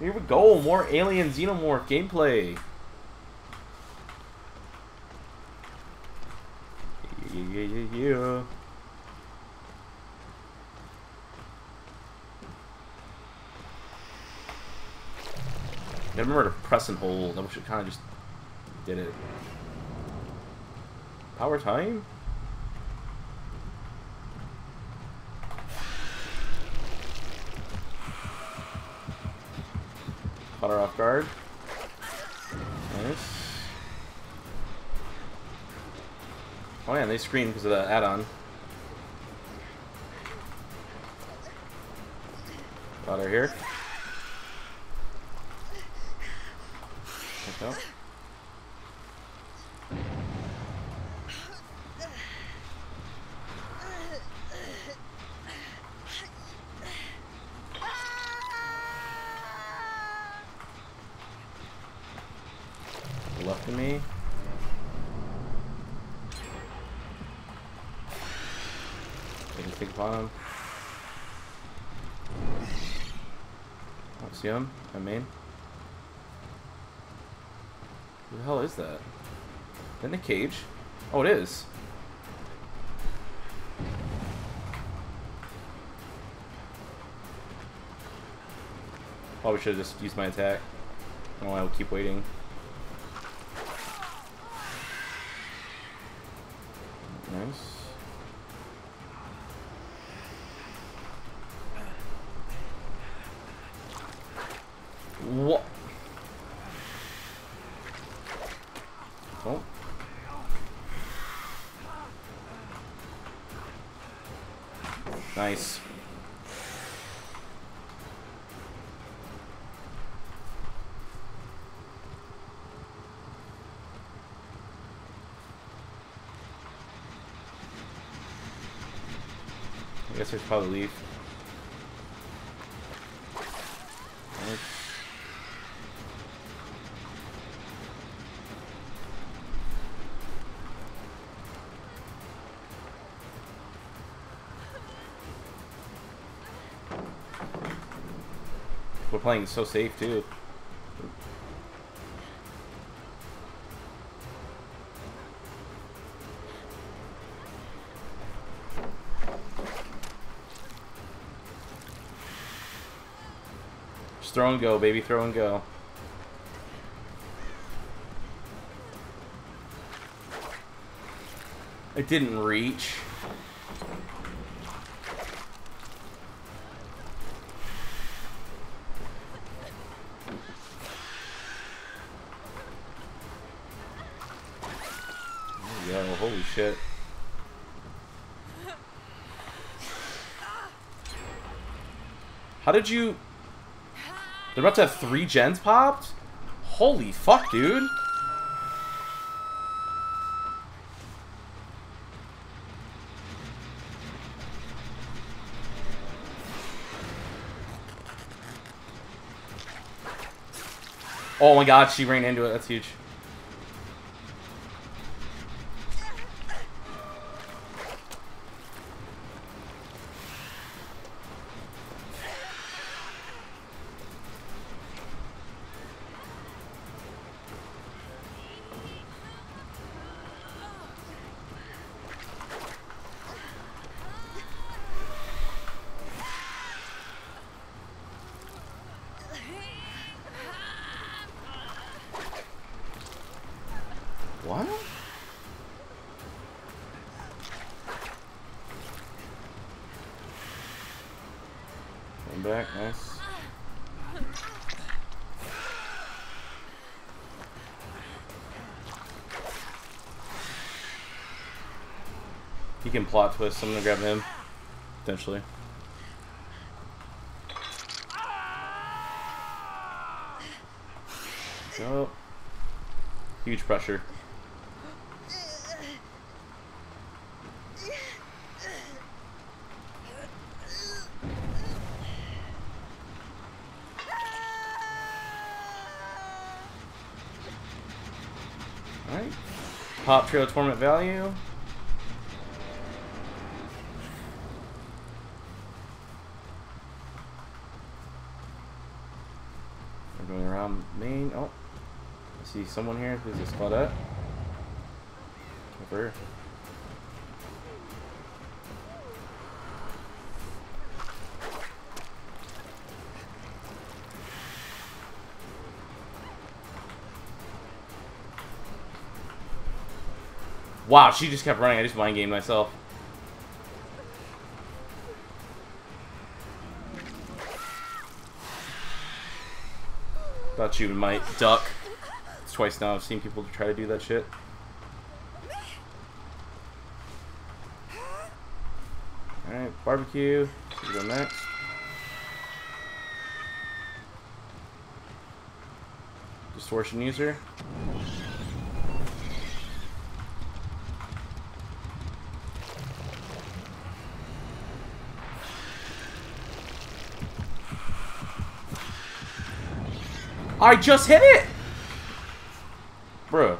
Here we go, more Alien Xenomorph gameplay. Yeah, yeah, yeah, yeah. I remember to press and hold. I wish it kind of just did it. Power time? Caught her off guard. Nice. Oh yeah, they screen because of the add-on. Got her here. Watch out. Left of me. Take a think upon him. Oh, see him? I mean. Who the hell is that? In the cage? Oh, it is. Probably should have just used my attack. I want to keep waiting. What? Oh. Nice. I guess I should probably leave. We're playing so safe too. Just throw and go, baby. Throw and go. It didn't reach. Holy shit. How did you... They're about to have three gens popped? Holy fuck, dude. Oh my god, she ran into it. That's huge. What? Come back, nice. He can plot twist, I'm gonna grab him. Potentially. Go. Huge pressure. Alright. Pop Trail Torment Value. We're going around main. Oh, I see someone here. Who's this Claudette? Over Wow, she just kept running. I just mind gamed myself. Thought you might duck. It's twice now I've seen people try to do that shit. Alright, barbecue. We go next. Distortion user. I just hit it! Bruh.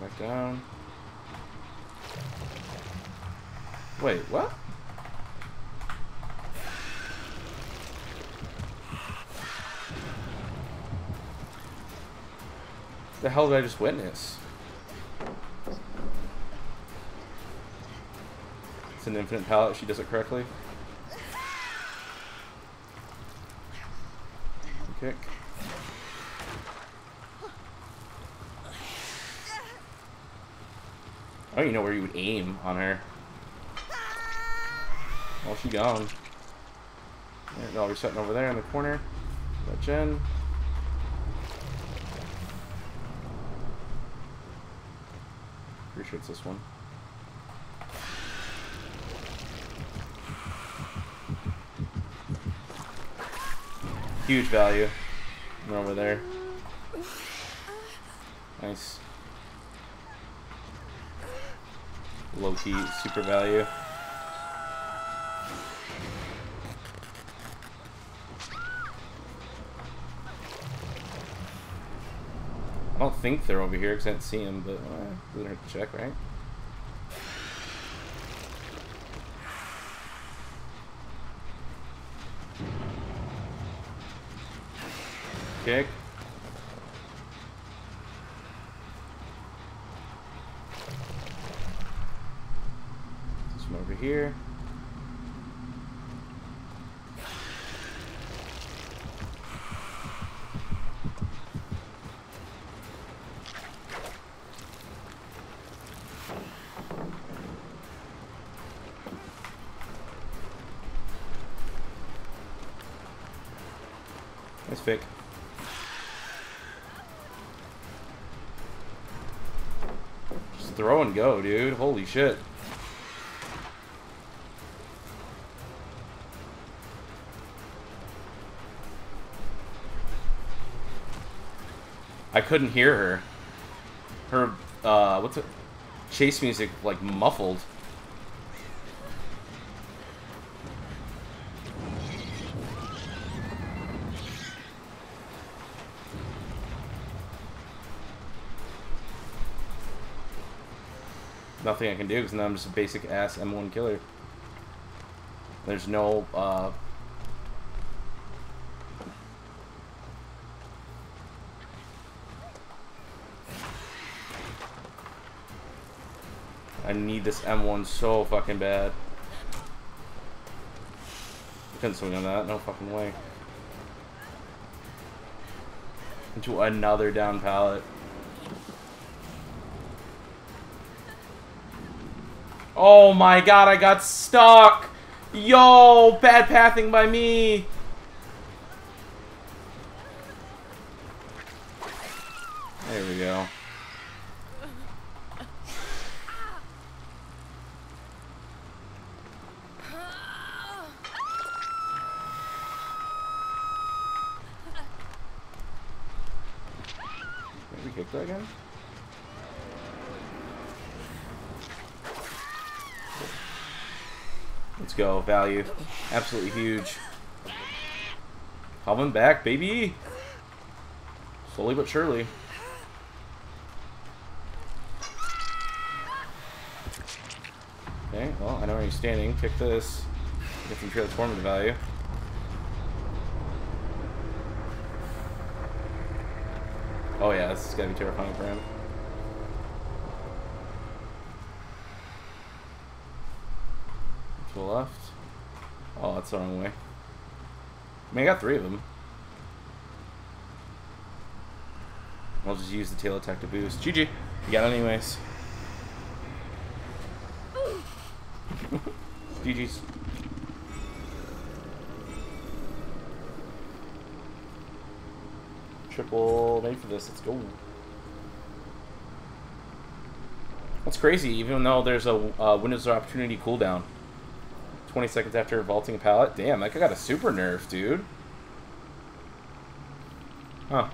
Back down. Wait, what? The hell did I just witness? An infinite pallet. She does it correctly. Kick. I don't even know where you would aim on her. Oh, she gone. Alright, no, we're sitting over there in the corner. Got gen. Pretty sure it's this one. Huge value. Over there. Nice. Low key, super value. I don't think they're over here because I didn't see them, but uh, doesn't hurt to check, right? Kick. This one over here. Nice pick. Throw and go, dude. Holy shit. I couldn't hear her. Her, uh, what's it? Chase music, like, muffled. Nothing I can do because now I'm just a basic ass M1 killer. There's no, uh... I need this M1 so fucking bad. couldn't swing on that, no fucking way. Into another down pallet. Oh my god, I got stuck! Yo, bad pathing by me! There we go. Maybe kick that again? Go, value. Absolutely huge. Coming back, baby! Slowly but surely. Okay, well, I know where you're standing. Kick this. Get some transformative value. Oh yeah, this is gonna be terrifying for him. The left. Oh, that's the wrong way. I mean, I got three of them. I'll just use the tail attack to boost. GG. You got it anyways. GG's. Triple made for this. Let's go. That's crazy, even though there's a uh, Windows Opportunity cooldown. 20 seconds after vaulting pallet. Damn, that guy got a super nerf, dude. Huh.